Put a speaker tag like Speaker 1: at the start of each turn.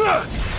Speaker 1: 啊